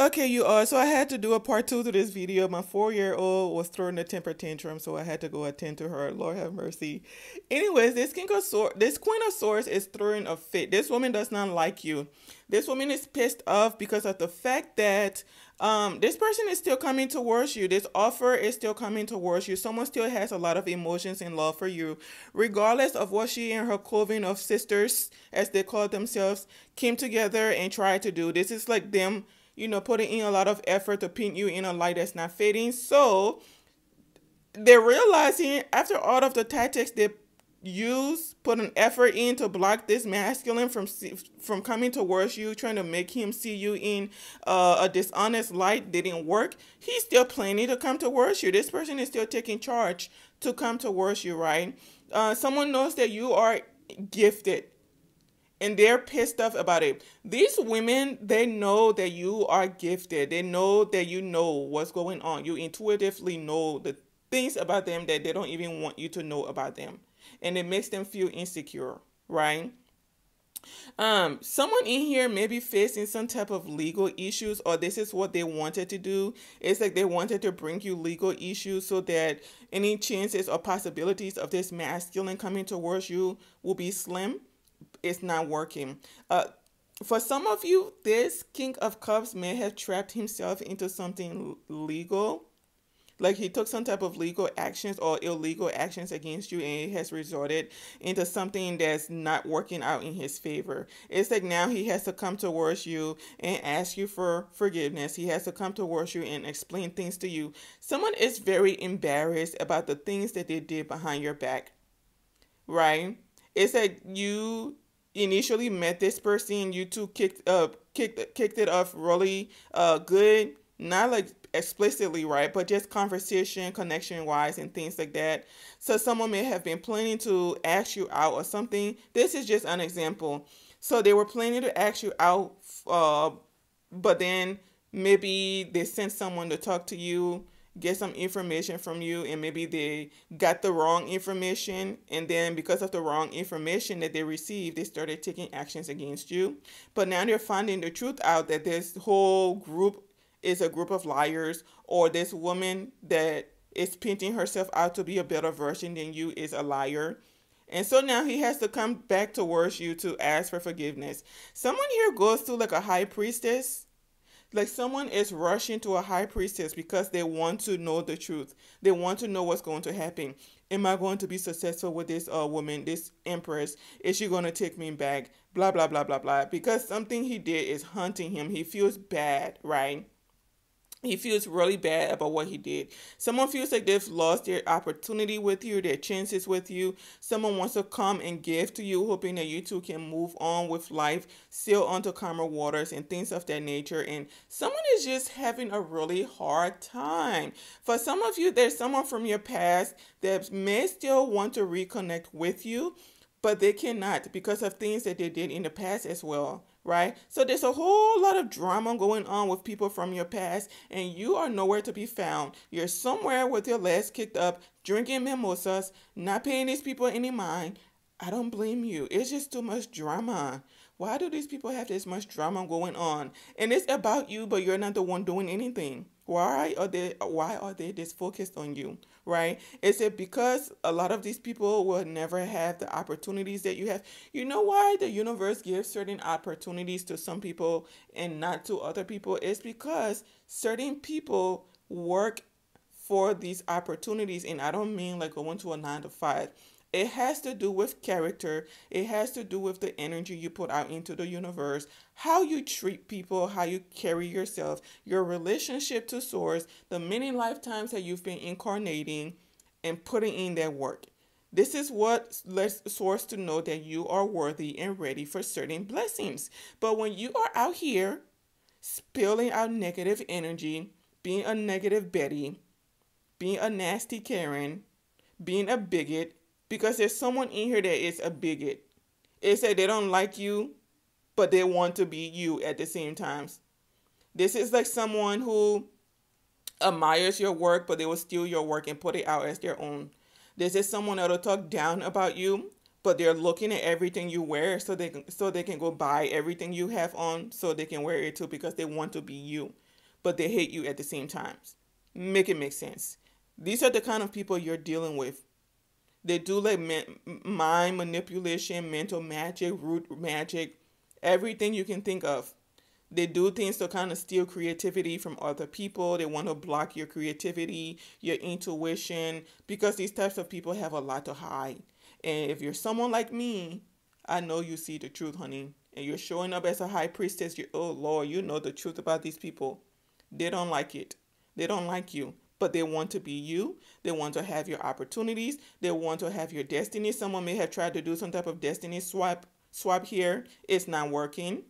Okay, you are. So I had to do a part two to this video. My four year old was throwing a temper tantrum, so I had to go attend to her. Lord have mercy. Anyways, this king of swords, this queen of swords is throwing a fit. This woman does not like you. This woman is pissed off because of the fact that um this person is still coming towards you. This offer is still coming towards you. Someone still has a lot of emotions and love for you, regardless of what she and her coven of sisters, as they call themselves, came together and tried to do. This is like them you know, putting in a lot of effort to paint you in a light that's not fitting. So they're realizing after all of the tactics they use, put an effort in to block this masculine from from coming towards you, trying to make him see you in uh, a dishonest light didn't work. He's still planning to come towards you. This person is still taking charge to come towards you, right? Uh, someone knows that you are gifted and they're pissed off about it. These women, they know that you are gifted. They know that you know what's going on. You intuitively know the things about them that they don't even want you to know about them. And it makes them feel insecure, right? Um, someone in here may be facing some type of legal issues, or this is what they wanted to do. It's like they wanted to bring you legal issues so that any chances or possibilities of this masculine coming towards you will be slim it's not working. Uh, for some of you, this King of Cups may have trapped himself into something legal. Like he took some type of legal actions or illegal actions against you and it has resorted into something that's not working out in his favor. It's like now he has to come towards you and ask you for forgiveness. He has to come towards you and explain things to you. Someone is very embarrassed about the things that they did behind your back. Right? It's like you initially met this person, you two kicked up kicked kicked it off really uh good, not like explicitly right, but just conversation, connection wise, and things like that. So someone may have been planning to ask you out or something. This is just an example. So they were planning to ask you out, uh, but then maybe they sent someone to talk to you get some information from you and maybe they got the wrong information and then because of the wrong information that they received they started taking actions against you but now they're finding the truth out that this whole group is a group of liars or this woman that is painting herself out to be a better version than you is a liar and so now he has to come back towards you to ask for forgiveness. Someone here goes through like a high priestess like someone is rushing to a high priestess because they want to know the truth. They want to know what's going to happen. Am I going to be successful with this uh, woman, this empress? Is she going to take me back? Blah, blah, blah, blah, blah. Because something he did is hunting him. He feels bad, right? He feels really bad about what he did. Someone feels like they've lost their opportunity with you, their chances with you. Someone wants to come and give to you, hoping that you two can move on with life, sail onto calmer waters, and things of that nature. And someone is just having a really hard time. For some of you, there's someone from your past that may still want to reconnect with you, but they cannot because of things that they did in the past as well right? So there's a whole lot of drama going on with people from your past, and you are nowhere to be found. You're somewhere with your legs kicked up, drinking mimosas, not paying these people any mind. I don't blame you. It's just too much drama. Why do these people have this much drama going on? And it's about you, but you're not the one doing anything. Why are they why are they this focused on you? Right? Is it because a lot of these people will never have the opportunities that you have? You know why the universe gives certain opportunities to some people and not to other people? It's because certain people work for these opportunities and I don't mean like going to a nine to five. It has to do with character. It has to do with the energy you put out into the universe, how you treat people, how you carry yourself, your relationship to source, the many lifetimes that you've been incarnating and putting in that work. This is what lets source to know that you are worthy and ready for certain blessings. But when you are out here spilling out negative energy, being a negative Betty, being a nasty Karen, being a bigot, because there's someone in here that is a bigot. It said they don't like you, but they want to be you at the same time. This is like someone who admires your work, but they will steal your work and put it out as their own. This is someone that'll talk down about you, but they're looking at everything you wear so they can so they can go buy everything you have on so they can wear it too because they want to be you but they hate you at the same times make it make sense these are the kind of people you're dealing with they do like mind manipulation mental magic root magic everything you can think of they do things to kind of steal creativity from other people. They want to block your creativity, your intuition, because these types of people have a lot to hide. And if you're someone like me, I know you see the truth, honey. And you're showing up as a high priestess. You, oh Lord, you know the truth about these people. They don't like it. They don't like you, but they want to be you. They want to have your opportunities. They want to have your destiny. Someone may have tried to do some type of destiny swap swap here. It's not working.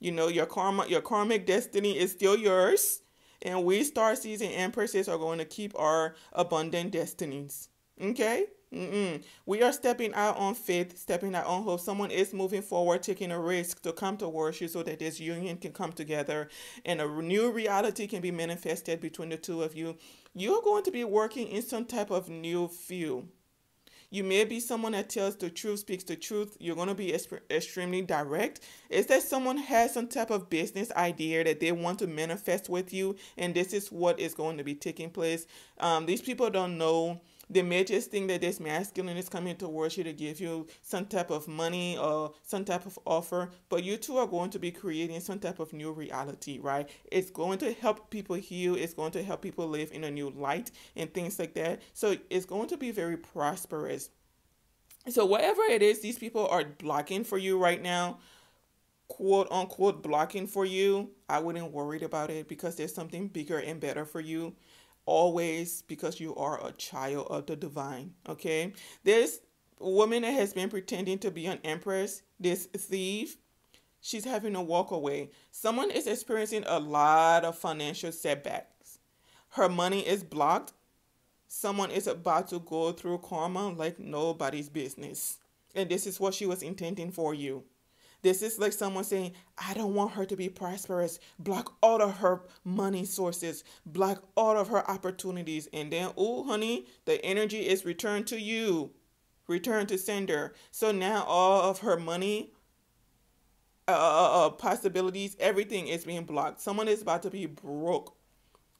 You know, your karma, your karmic destiny is still yours. And we star and empresses are going to keep our abundant destinies. Okay? Mm-mm. We are stepping out on faith, stepping out on hope. Someone is moving forward, taking a risk to come towards you so that this union can come together and a new reality can be manifested between the two of you. You're going to be working in some type of new field. You may be someone that tells the truth, speaks the truth. You're going to be extremely direct. Is that someone has some type of business idea that they want to manifest with you, and this is what is going to be taking place? Um, these people don't know they may just think that this masculine is coming towards you to give you some type of money or some type of offer, but you two are going to be creating some type of new reality, right? It's going to help people heal, it's going to help people live in a new light and things like that. So it's going to be very prosperous. So, whatever it is, these people are blocking for you right now, quote unquote blocking for you, I wouldn't worry about it because there's something bigger and better for you always because you are a child of the divine. Okay. This woman that has been pretending to be an empress, this thief, she's having to walk away. Someone is experiencing a lot of financial setbacks. Her money is blocked. Someone is about to go through karma like nobody's business. And this is what she was intending for you. This is like someone saying, I don't want her to be prosperous. Block all of her money sources, block all of her opportunities. And then, oh, honey, the energy is returned to you, return to sender. So now all of her money uh, uh, uh, possibilities, everything is being blocked. Someone is about to be broke,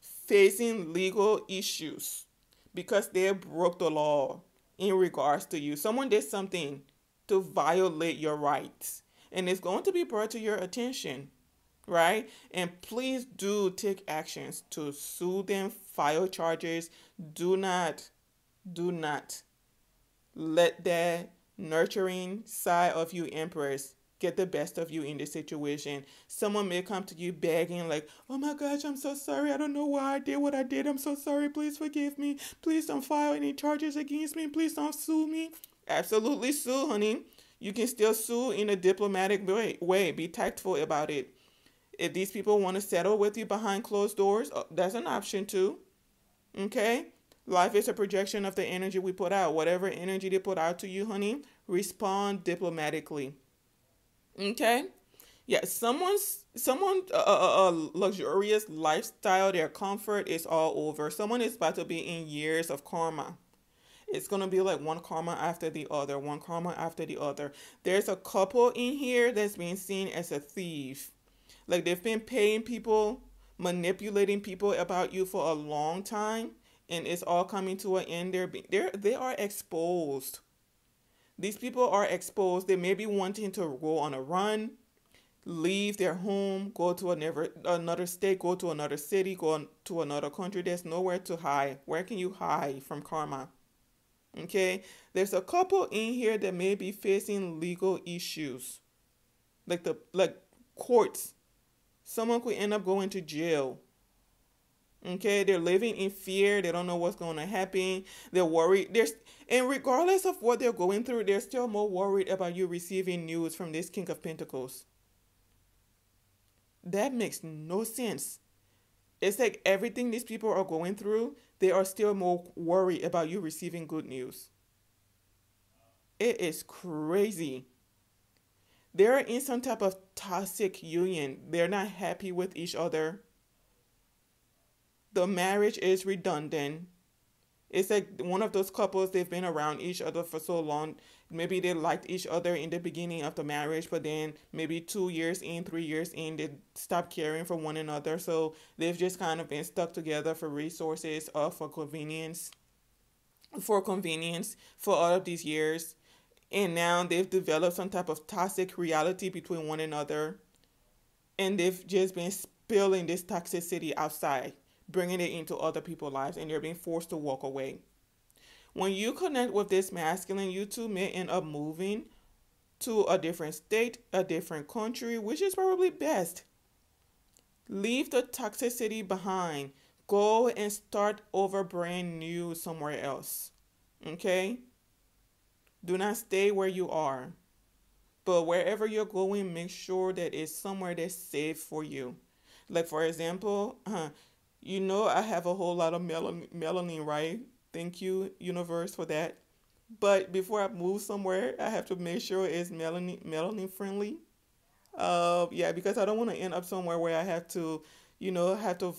facing legal issues because they broke the law in regards to you. Someone did something to violate your rights and it's going to be brought to your attention, right? And please do take actions to sue them, file charges. Do not, do not let that nurturing side of you, Empress, get the best of you in this situation. Someone may come to you begging, like, oh my gosh, I'm so sorry. I don't know why I did what I did. I'm so sorry. Please forgive me. Please don't file any charges against me. Please don't sue me. Absolutely sue, honey. You can still sue in a diplomatic way. Be tactful about it. If these people want to settle with you behind closed doors, uh, that's an option too. Okay? Life is a projection of the energy we put out. Whatever energy they put out to you, honey, respond diplomatically. Okay? Yeah, someone's someone a uh, luxurious lifestyle, their comfort is all over. Someone is about to be in years of karma. It's going to be like one karma after the other, one karma after the other. There's a couple in here that's being seen as a thief. Like they've been paying people, manipulating people about you for a long time, and it's all coming to an end. They're, they're they are exposed. These people are exposed. They may be wanting to go on a run, leave their home, go to another another state, go to another city, go to another country. There's nowhere to hide. Where can you hide from karma? Okay, there's a couple in here that may be facing legal issues, like the like courts. Someone could end up going to jail. Okay, they're living in fear. They don't know what's going to happen. They're worried. There's and regardless of what they're going through, they're still more worried about you receiving news from this King of Pentacles. That makes no sense. It's like everything these people are going through, they are still more worried about you receiving good news. It is crazy. They're in some type of toxic union. They're not happy with each other. The marriage is redundant. It's like one of those couples, they've been around each other for so long. Maybe they liked each other in the beginning of the marriage, but then maybe two years in, three years in, they stop caring for one another. So they've just kind of been stuck together for resources or for convenience. For convenience for all of these years. And now they've developed some type of toxic reality between one another. And they've just been spilling this toxicity outside bringing it into other people's lives and they're being forced to walk away. When you connect with this masculine, you two may end up moving to a different state, a different country, which is probably best. Leave the toxicity behind. Go and start over brand new somewhere else. Okay? Do not stay where you are. But wherever you're going, make sure that it's somewhere that's safe for you. Like, for example, uh, you know, I have a whole lot of melanin, melanin, right? Thank you, universe, for that. But before I move somewhere, I have to make sure it's melanin melanin friendly. Uh, yeah, because I don't want to end up somewhere where I have to, you know, have to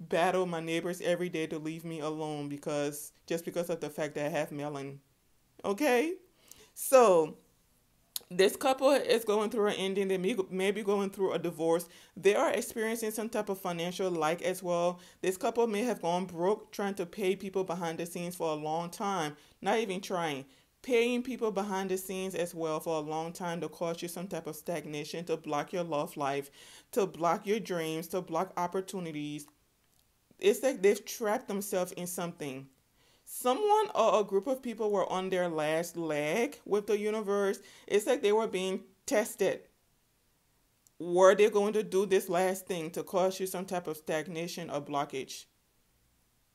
battle my neighbors every day to leave me alone because just because of the fact that I have melanin. Okay, so this couple is going through an ending they may, may be going through a divorce. They are experiencing some type of financial like as well. This couple may have gone broke trying to pay people behind the scenes for a long time not even trying paying people behind the scenes as well for a long time to cause you some type of stagnation to block your love life to block your dreams to block opportunities. It's like they've trapped themselves in something someone or a group of people were on their last leg with the universe. It's like they were being tested. Were they going to do this last thing to cause you some type of stagnation or blockage?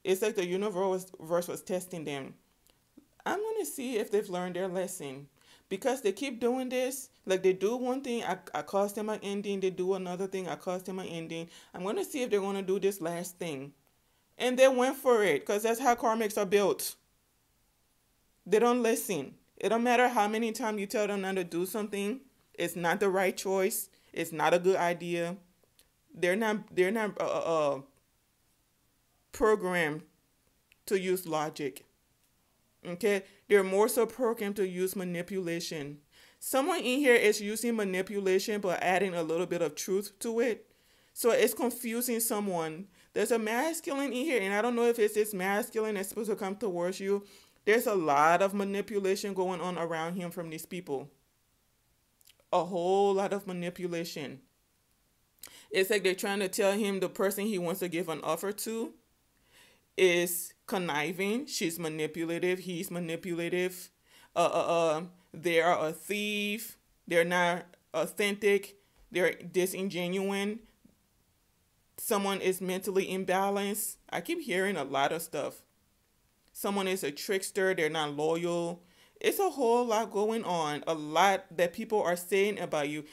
It's like the universe was testing them. I'm going to see if they've learned their lesson. Because they keep doing this, like they do one thing, I, I cost them an ending, they do another thing, I cost them an ending. I'm going to see if they're going to do this last thing and they went for it because that's how karmics are built. They don't listen. It don't matter how many times you tell them not to do something. It's not the right choice. It's not a good idea. They're not. They're not uh, uh, uh programmed to use logic. Okay, they're more so programmed to use manipulation. Someone in here is using manipulation but adding a little bit of truth to it. So it's confusing someone there's a masculine in here, and I don't know if it's this masculine that's supposed to come towards you. There's a lot of manipulation going on around him from these people. A whole lot of manipulation. It's like they're trying to tell him the person he wants to give an offer to is conniving. She's manipulative. He's manipulative. Uh, uh, uh, they are a thief. They're not authentic. They're disingenuine someone is mentally imbalanced. I keep hearing a lot of stuff. Someone is a trickster, they're not loyal. It's a whole lot going on, a lot that people are saying about you.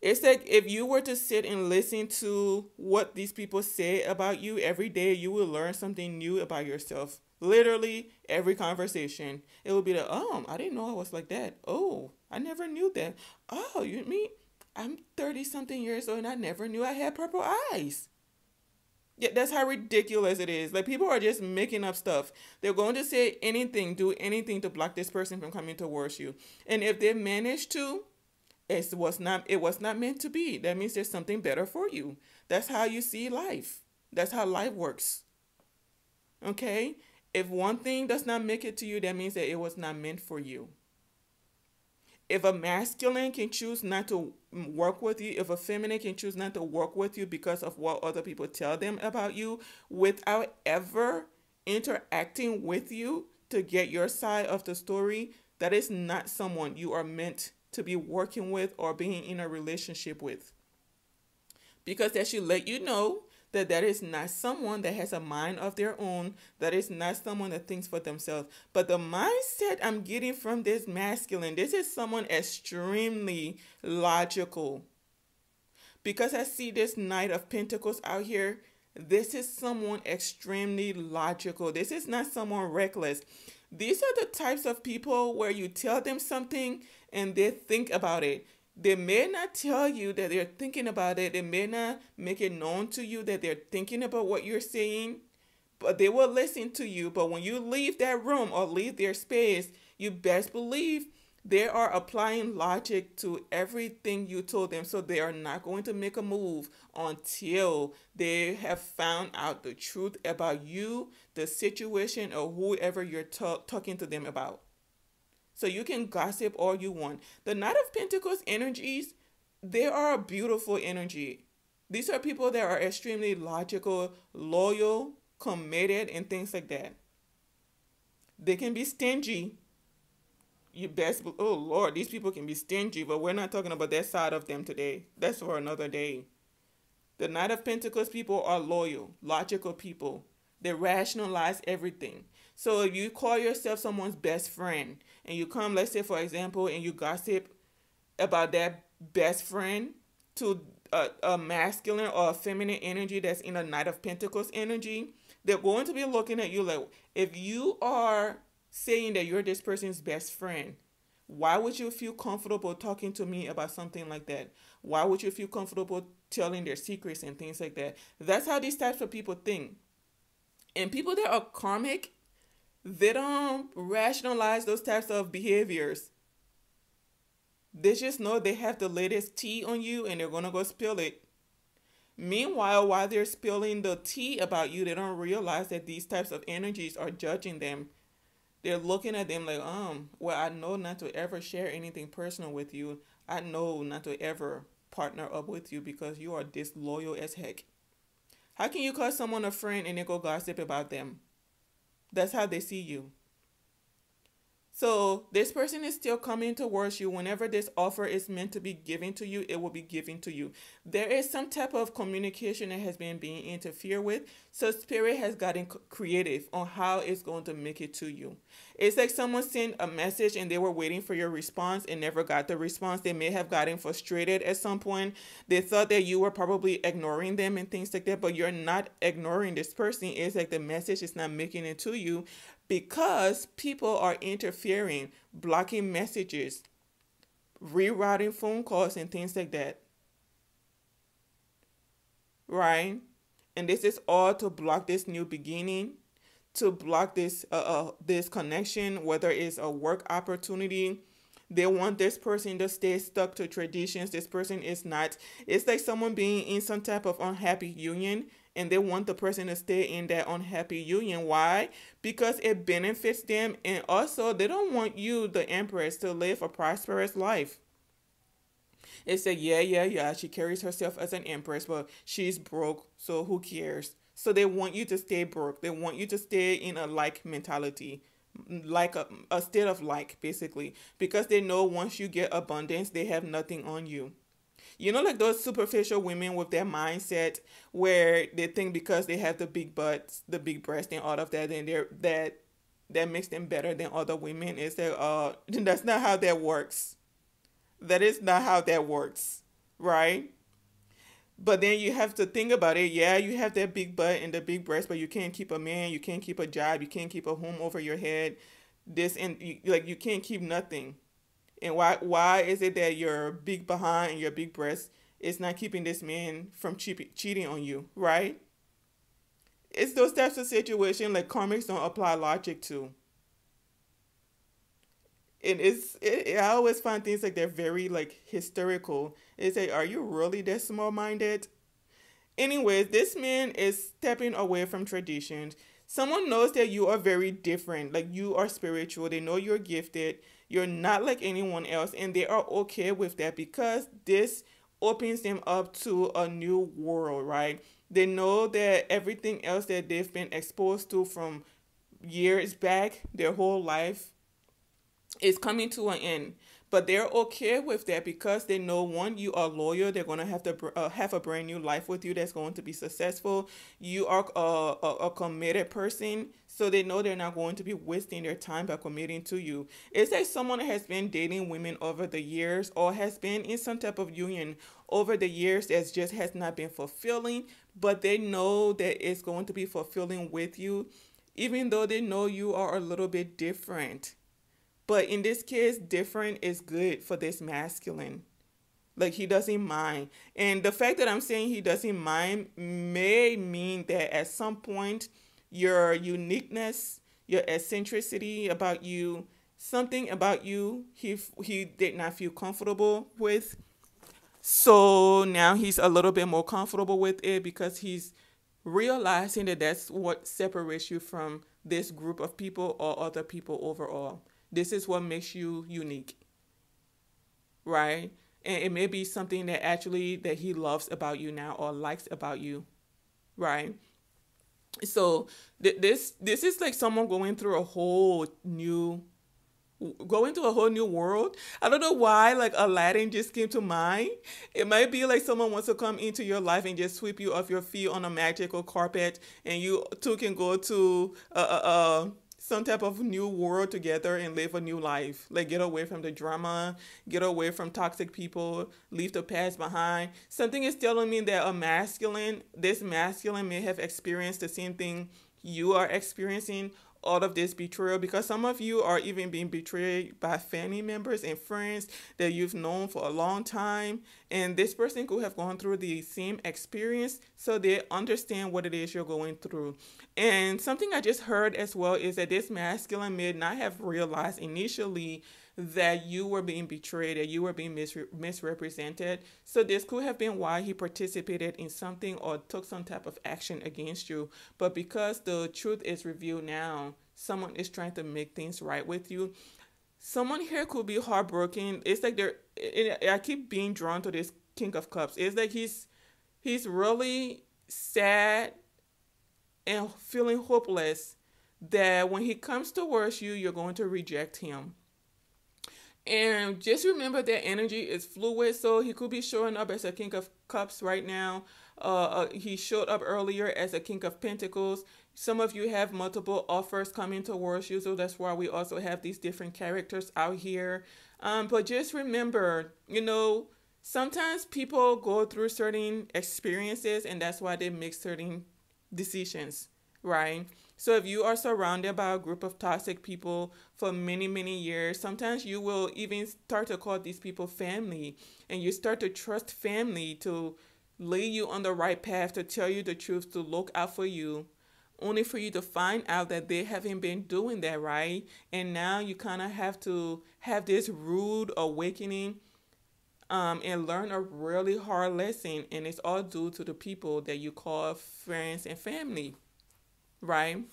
It's like if you were to sit and listen to what these people say about you every day, you will learn something new about yourself. Literally every conversation, it will be like, "Oh, I didn't know I was like that. Oh, I never knew that. Oh, you mean I'm 30 something years old and I never knew I had purple eyes. Yeah, that's how ridiculous it is. Like people are just making up stuff. They're going to say anything, do anything to block this person from coming towards you. And if they manage to, it was not it was not meant to be. That means there's something better for you. That's how you see life. That's how life works. Okay? If one thing does not make it to you, that means that it was not meant for you if a masculine can choose not to work with you, if a feminine can choose not to work with you because of what other people tell them about you without ever interacting with you to get your side of the story, that is not someone you are meant to be working with or being in a relationship with. Because that should let you know that that is not someone that has a mind of their own, that is not someone that thinks for themselves. But the mindset I'm getting from this masculine, this is someone extremely logical. Because I see this Knight of Pentacles out here, this is someone extremely logical. This is not someone reckless. These are the types of people where you tell them something and they think about it. They may not tell you that they're thinking about it. They may not make it known to you that they're thinking about what you're saying, but they will listen to you. But when you leave that room or leave their space, you best believe they are applying logic to everything you told them. So they are not going to make a move until they have found out the truth about you, the situation, or whoever you're talking to them about. So you can gossip all you want. The Knight of Pentacles energies, they are a beautiful energy. These are people that are extremely logical, loyal, committed, and things like that. They can be stingy. You best, oh Lord, these people can be stingy, but we're not talking about that side of them today. That's for another day. The Knight of Pentacles people are loyal, logical people. They rationalize everything. So if you call yourself someone's best friend and you come, let's say for example, and you gossip about that best friend to a, a masculine or a feminine energy that's in a Knight of Pentacles energy, they're going to be looking at you like, if you are saying that you're this person's best friend, why would you feel comfortable talking to me about something like that? Why would you feel comfortable telling their secrets and things like that? That's how these types of people think. And people that are karmic, they don't rationalize those types of behaviors. They just know they have the latest tea on you and they're gonna go spill it. Meanwhile, while they're spilling the tea about you, they don't realize that these types of energies are judging them. They're looking at them like, um, well, I know not to ever share anything personal with you. I know not to ever partner up with you because you are disloyal as heck. How can you call someone a friend and then go gossip about them? That's how they see you. So this person is still coming towards you. Whenever this offer is meant to be given to you, it will be given to you. There is some type of communication that has been being interfered with. So spirit has gotten creative on how it's going to make it to you. It's like someone sent a message and they were waiting for your response and never got the response. They may have gotten frustrated at some point. They thought that you were probably ignoring them and things like that, but you're not ignoring this person. It's like the message is not making it to you because people are interfering, blocking messages, rerouting phone calls, and things like that. Right? And this is all to block this new beginning, to block this uh, uh this connection, whether it's a work opportunity. They want this person to stay stuck to traditions. This person is not. It's like someone being in some type of unhappy union and they want the person to stay in that unhappy union. Why? Because it benefits them, and also they don't want you, the empress, to live a prosperous life. It said, yeah, yeah, yeah, she carries herself as an empress, but she's broke, so who cares? So they want you to stay broke. They want you to stay in a like mentality like a, a state of like basically because they know once you get abundance they have nothing on you you know, like those superficial women with their mindset where they think because they have the big butts, the big breast, and all of that, and they're that that makes them better than other women. Is that uh that's not how that works. That is not how that works, right? But then you have to think about it. Yeah, you have that big butt and the big breast, but you can't keep a man, you can't keep a job, you can't keep a home over your head. This and you, like you can't keep nothing and why why is it that your big behind and your big breast is not keeping this man from cheap, cheating on you, right? It's those types of situations like karmics don't apply logic to. And it's it, I always find things like they're very like hysterical. It's like, are you really that small minded? Anyways, this man is stepping away from traditions. Someone knows that you are very different. Like you are spiritual. They know you're gifted you're not like anyone else, and they are okay with that because this opens them up to a new world, right? They know that everything else that they've been exposed to from years back, their whole life, is coming to an end. But they're okay with that because they know one you are loyal. They're going to have to uh, have a brand new life with you that's going to be successful. You are a, a, a, committed person so they know they're not going to be wasting their time by committing to you. It's like someone has been dating women over the years or has been in some type of union over the years that just has not been fulfilling but they know that it's going to be fulfilling with you even though they know you are a little bit different but in this case, different is good for this masculine. Like he doesn't mind. And the fact that I'm saying he doesn't mind may mean that at some point your uniqueness, your eccentricity about you, something about you he he did not feel comfortable with. So now he's a little bit more comfortable with it because he's realizing that that's what separates you from this group of people or other people overall. This is what makes you unique. Right? And it may be something that actually that he loves about you now or likes about you. Right? So th- this this is like someone going through a whole new going to a whole new world. I don't know why like Aladdin just came to mind. It might be like someone wants to come into your life and just sweep you off your feet on a magical carpet and you two can go to a, a some type of new world together and live a new life. Like get away from the drama, get away from toxic people, leave the past behind. Something is telling me that a masculine, this masculine may have experienced the same thing you are experiencing all of this betrayal because some of you are even being betrayed by family members and friends that you've known for a long time. And this person could have gone through the same experience so they understand what it is you're going through. And something i just heard as well is that this masculine may not have realized initially that you were being betrayed, that you were being misre- misrepresented. So this could have been why he participated in something or took some type of action against you. But because the truth is revealed now, someone is trying to make things right with you. Someone here could be heartbroken. It's like they're. I keep being drawn to this King of Cups. It's like he's he's really sad and feeling hopeless that when he comes towards you, you're going to reject him. And just remember that energy is fluid, so he could be showing up as a King of Cups right now. Uh, uh, he showed up earlier as a King of Pentacles. Some of you have multiple offers coming towards you, so that's why we also have these different characters out here. Um, but just remember, you know, sometimes people go through certain experiences, and that's why they make certain decisions, right? So if you are surrounded by a group of toxic people for many, many years, sometimes you will even start to call these people family and you start to trust family to lead you on the right path, to tell you the truth, to look out for you, only for you to find out that they haven't been doing that right. And now you kind of have to have this rude awakening um, and learn a really hard lesson. And it's all due to the people that you call friends and family right?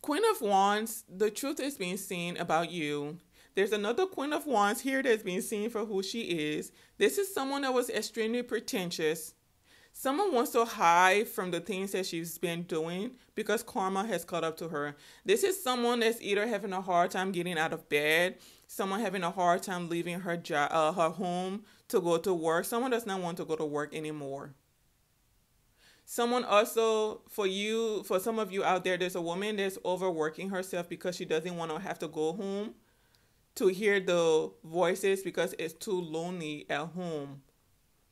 Queen of Wands, the truth is being seen about you. There's another Queen of Wands here that's being seen for who she is. This is someone that was extremely pretentious. Someone wants to hide from the things that she's been doing because karma has caught up to her. This is someone that's either having a hard time getting out of bed, someone having a hard time leaving her job, uh, her home to go to work. Someone does not want to go to work anymore. Someone also, for you, for some of you out there, there's a woman that's overworking herself because she doesn't want to have to go home to hear the voices because it's too lonely at home.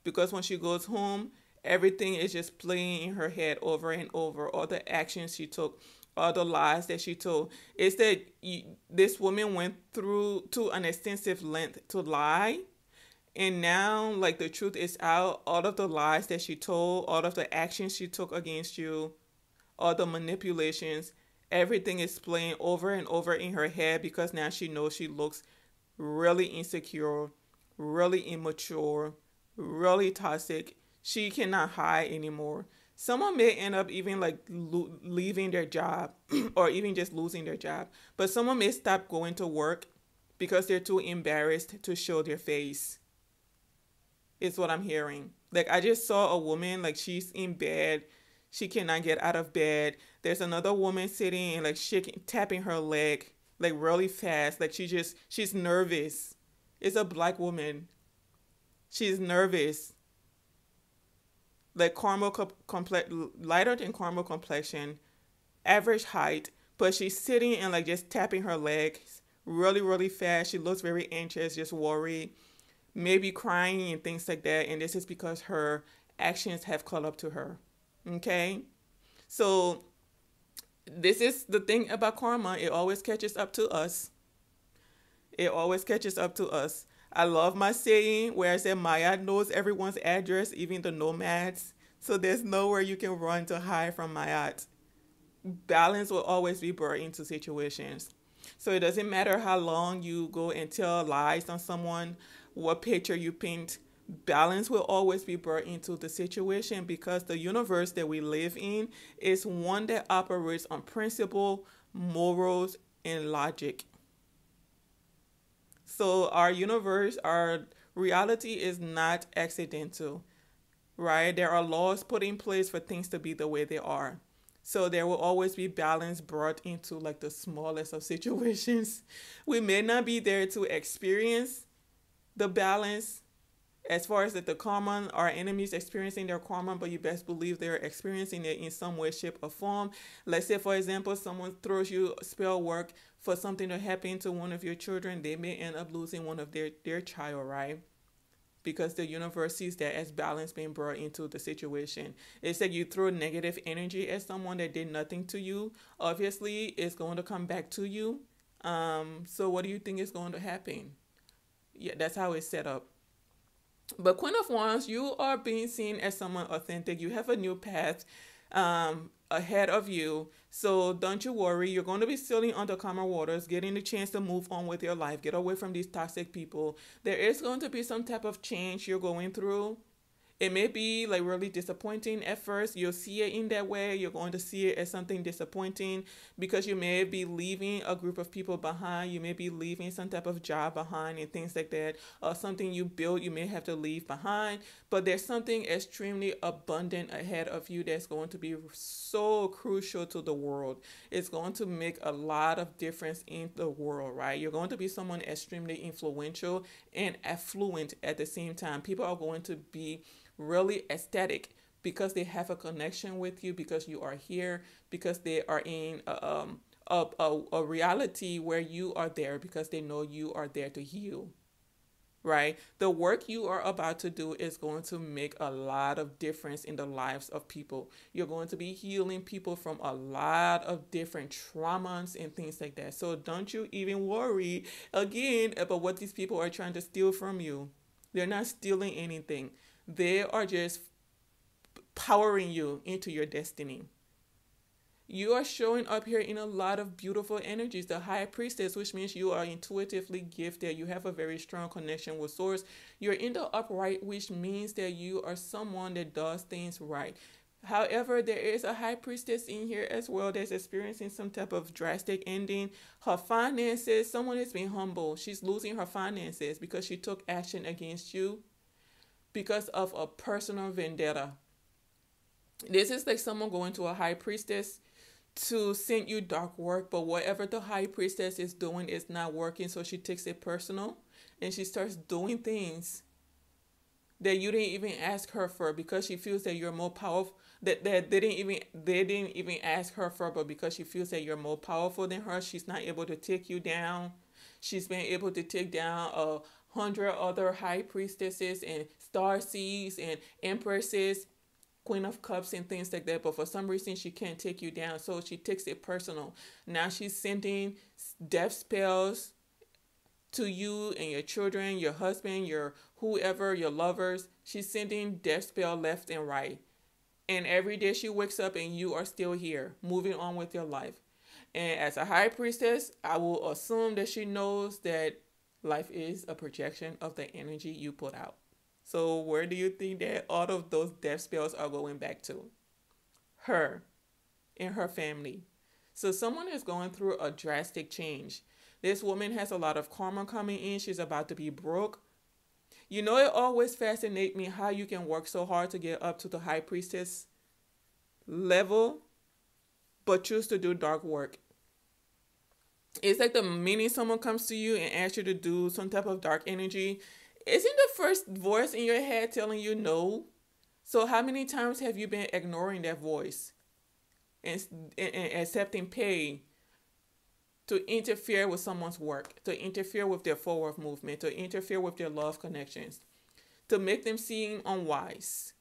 Because when she goes home, everything is just playing in her head over and over. All the actions she took, all the lies that she told. It's that you, this woman went through to an extensive length to lie and now, like the truth is out, all of the lies that she told, all of the actions she took against you, all the manipulations, everything is playing over and over in her head because now she knows she looks really insecure, really immature, really toxic. She cannot hide anymore. Someone may end up even like lo- leaving their job or even just losing their job, but someone may stop going to work because they're too embarrassed to show their face is what I'm hearing. Like I just saw a woman like she's in bed, she cannot get out of bed. There's another woman sitting and like shaking, tapping her leg like really fast. Like she just she's nervous. It's a black woman. She's nervous. Like caramel complex, lighter than caramel complexion, average height, but she's sitting and like just tapping her legs really really fast. She looks very anxious, just worried maybe crying and things like that. And this is because her actions have caught up to her. Okay? So, this is the thing about karma. It always catches up to us. It always catches up to us. I love my saying where I say Ma'at knows everyone's address, even the nomads. So there's nowhere you can run to hide from Ma'at. Balance will always be brought into situations. So it doesn't matter how long you go and tell lies on someone, what picture you paint, balance will always be brought into the situation because the universe that we live in is one that operates on principle, morals, and logic. So our universe, our reality is not accidental, right? There are laws put in place for things to be the way they are. So there will always be balance brought into like the smallest of situations. We may not be there to experience the balance as far as that the karma our enemies experiencing their karma but you best believe they're experiencing it in some way shape or form let's say for example someone throws you spell work for something to happen to one of your children they may end up losing one of their their child right because the universe sees that as balance being brought into the situation. It's like you throw negative energy at someone that did nothing to you. Obviously, it's going to come back to you. Um, so what do you think is going to happen? Yeah, that's how it's set up. But Queen of Wands, you are being seen as someone authentic. You have a new path um, ahead of you. So don't you worry. You're going to be sailing under calmer waters, getting the chance to move on with your life, get away from these toxic people. There is going to be some type of change you're going through it may be like really disappointing at first. You'll see it in that way. You're going to see it as something disappointing because you may be leaving a group of people behind. You may be leaving some type of job behind and things like that, or something you built you may have to leave behind. But there's something extremely abundant ahead of you that's going to be so crucial to the world. It's going to make a lot of difference in the world, right? You're going to be someone extremely influential and affluent at the same time. People are going to be really aesthetic because they have a connection with you because you are here because they are in a, um, a, a, a reality where you are there because they know you are there to heal right? The work you are about to do is going to make a lot of difference in the lives of people. You're going to be healing people from a lot of different traumas and things like that. So don't you even worry again about what these people are trying to steal from you. They're not stealing anything they are just powering you into your destiny. You are showing up here in a lot of beautiful energies. The high priestess, which means you are intuitively gifted, you have a very strong connection with source. You're in the upright, which means that you are someone that does things right. However, there is a high priestess in here as well that's experiencing some type of drastic ending. Her finances, someone has been humble. She's losing her finances because she took action against you because of a personal vendetta. This is like someone going to a high priestess to send you dark work, but whatever the high priestess is doing is not working, so she takes it personal and she starts doing things that you didn't even ask her for because she feels that you're more powerful that, that they didn't even they didn't even ask her for but because she feels that you're more powerful than her she's not able to take you down she's been able to take down a hundred other high priestesses and star seeds and empresses, queen of cups and things like that. But for some reason, she can't take you down. So she takes it personal. Now she's sending death spells to you and your children, your husband, your whoever, your lovers. She's sending death spell left and right. And every day she wakes up and you are still here, moving on with your life. And as a high priestess, I will assume that she knows that life is a projection of the energy you put out. So, where do you think that all of those death spells are going back to? Her and her family. So, someone is going through a drastic change. This woman has a lot of karma coming in. She's about to be broke. You know, it always fascinates me how you can work so hard to get up to the high priestess level, but choose to do dark work it's like the minute someone comes to you and asks you to do some type of dark energy, isn't the first voice in your head telling you no? So how many times have you been ignoring that voice and, and, accepting pay to interfere with someone's work, to interfere with their forward movement, to interfere with their love connections, to make them seem unwise,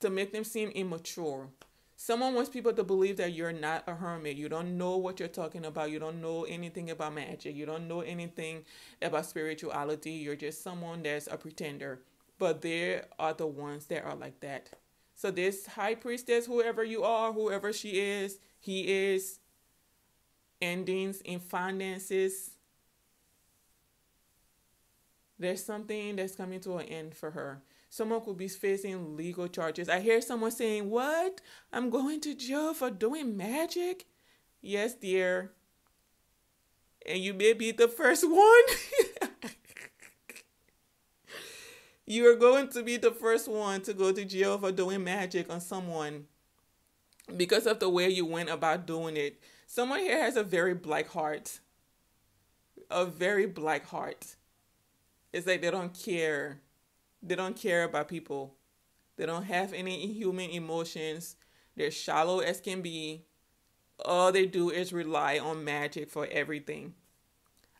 to make them seem immature? Someone wants people to believe that you're not a hermit. You don't know what you're talking about. You don't know anything about magic. You don't know anything about spirituality. You're just someone that's a pretender. but there are the ones that are like that. So this high priestess, whoever you are, whoever she is, he is, endings in finances. There's something that's coming to an end for her. Someone could be facing legal charges. I hear someone saying, What? I'm going to jail for doing magic? Yes, dear. And you may be the first one. you are going to be the first one to go to jail for doing magic on someone because of the way you went about doing it. Someone here has a very black heart. A very black heart. It's like they don't care. They don't care about people. They don't have any human emotions. They're shallow as can be. All they do is rely on magic for everything.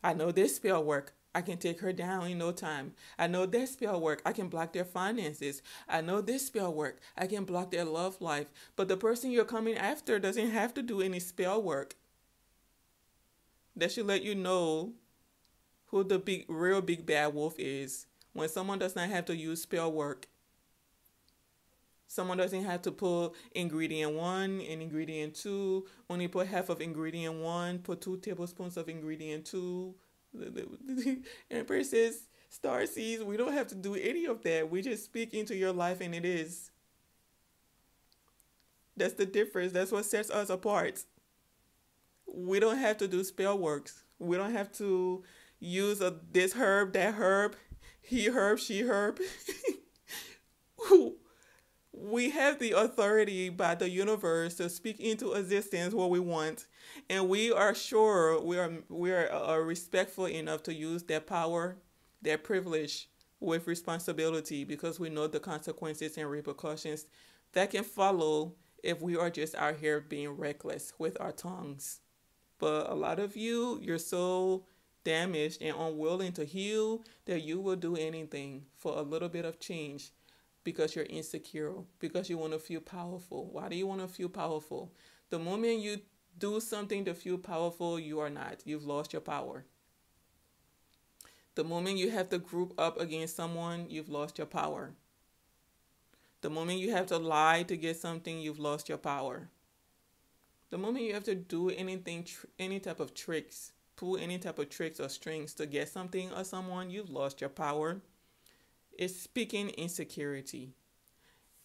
I know this spell work. I can take her down in no time. I know this spell work. I can block their finances. I know this spell work. I can block their love life. But the person you're coming after doesn't have to do any spell work. That should let you know who the big real big bad wolf is. When someone does not have to use spell work. Someone doesn't have to put ingredient one and ingredient two. Only put half of ingredient one, put two tablespoons of ingredient two Empress says, Star sees, we don't have to do any of that. We just speak into your life and it is. That's the difference. That's what sets us apart. We don't have to do spell works. We don't have to use a this herb, that herb, he herb, she herb. we have the authority by the universe to speak into existence what we want and we are sure we are we are uh, respectful enough to use that power that privilege with responsibility because we know the consequences and repercussions that can follow if we are just out here being reckless with our tongues but a lot of you you're so damaged and unwilling to heal that you will do anything for a little bit of change because you're insecure, because you want to feel powerful. Why do you want to feel powerful? The moment you do something to feel powerful, you are not. You've lost your power. The moment you have to group up against someone, you've lost your power. The moment you have to lie to get something, you've lost your power. The moment you have to do anything, any type of tricks, pull any type of tricks or strings to get something or someone, you've lost your power It's speaking insecurity.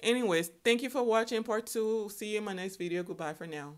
Anyways, thank you for watching part two. See you in my next video. Goodbye for now.